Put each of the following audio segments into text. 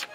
you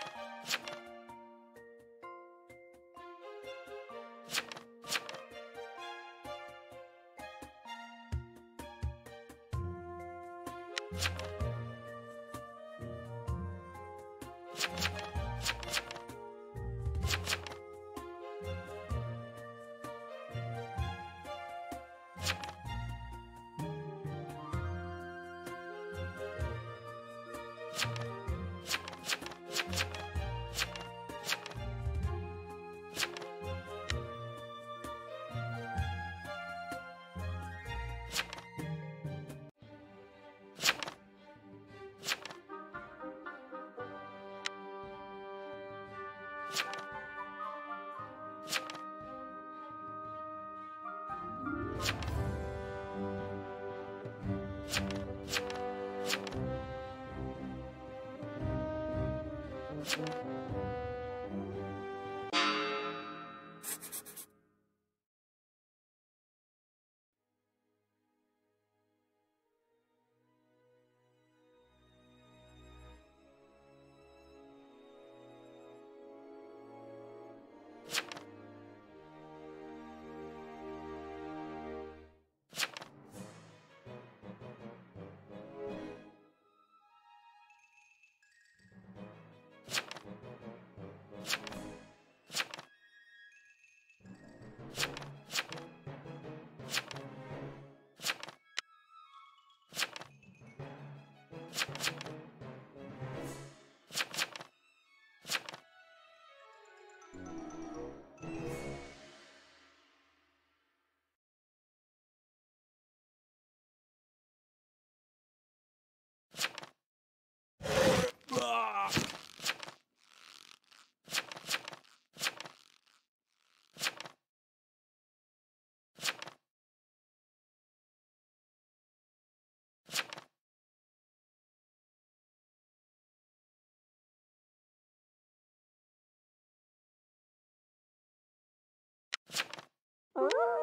Oh.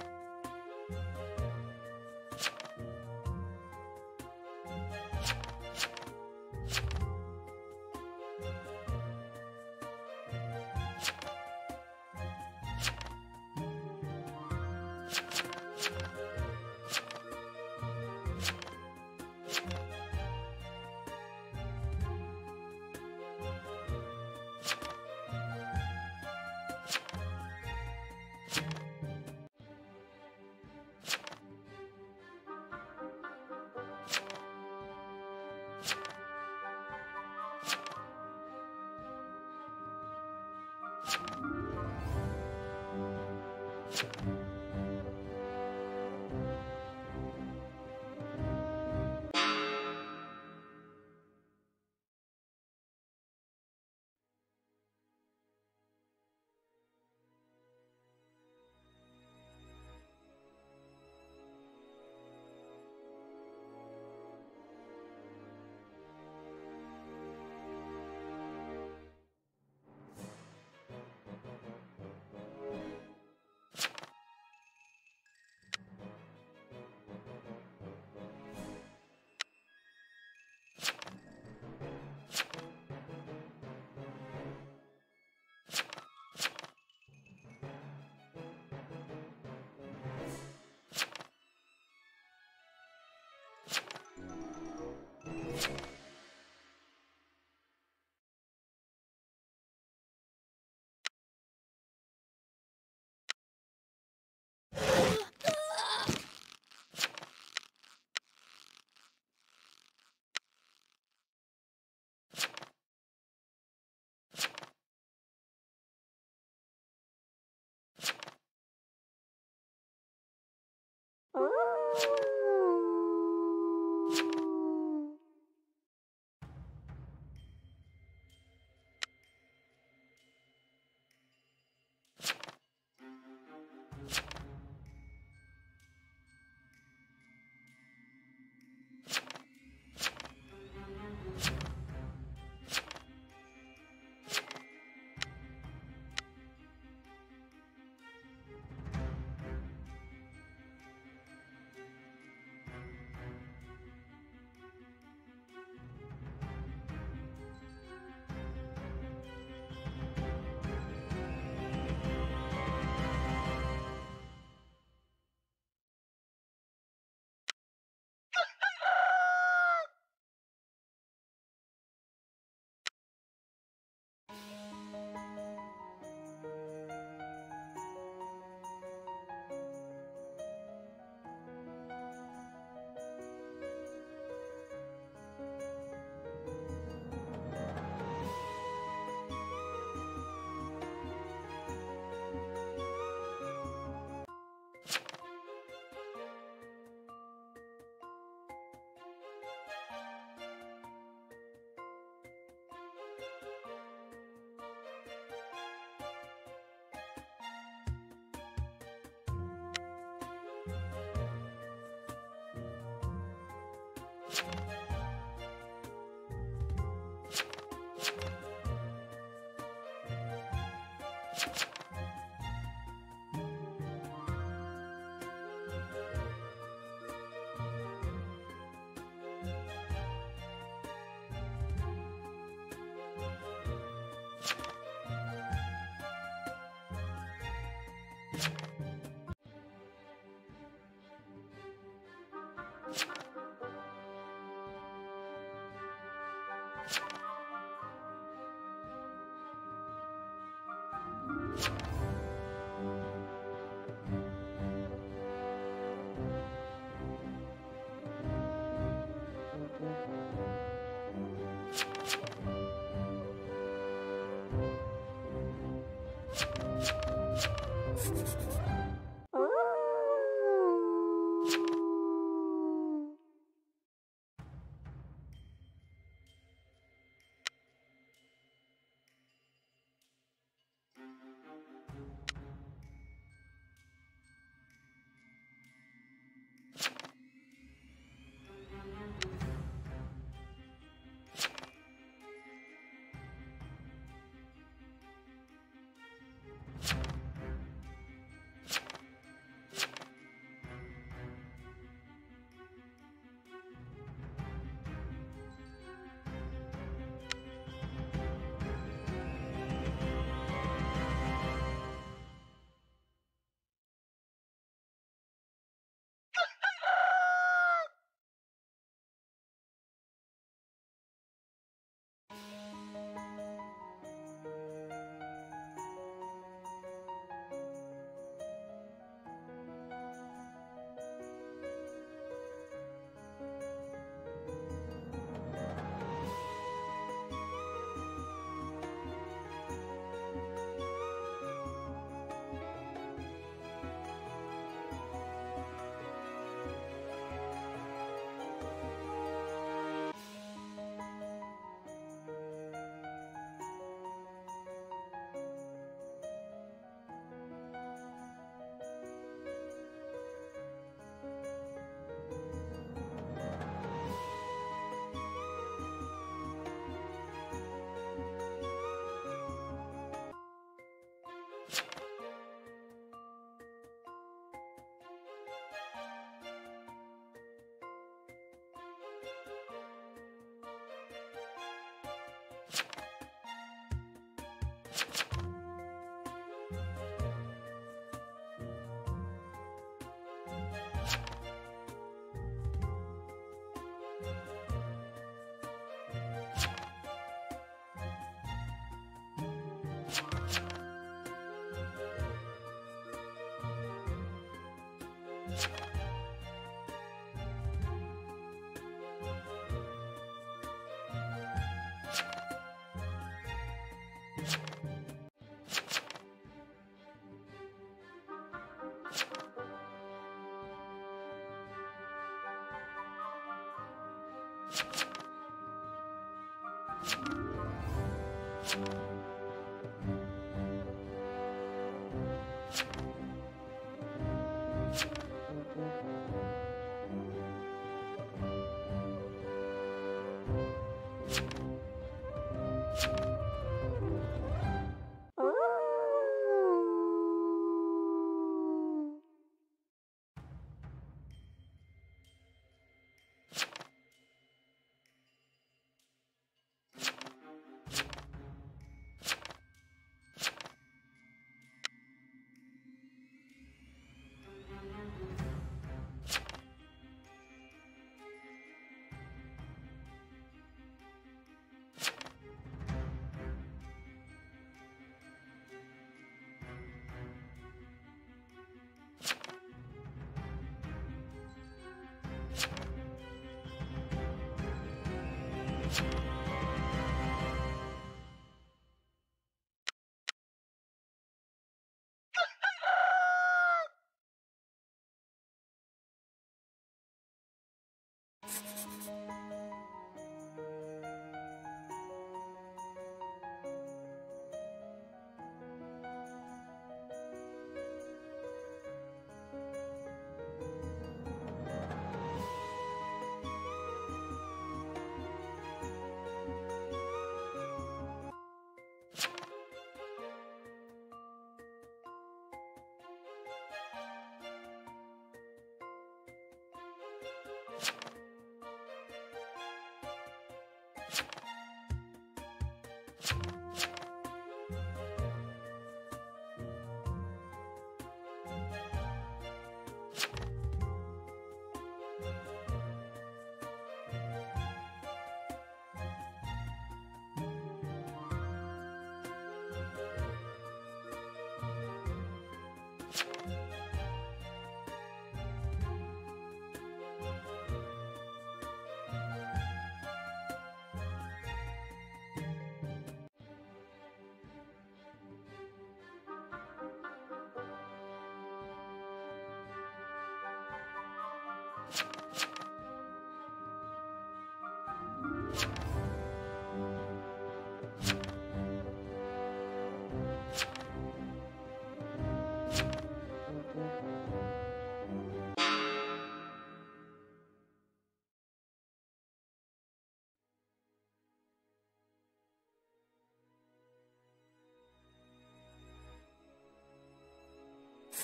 you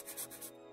you